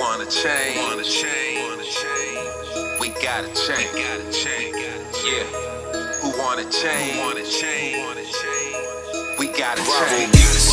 wanna change? We gotta change. Yeah. Who wanna change? We gotta change. Wanna change. We gotta change.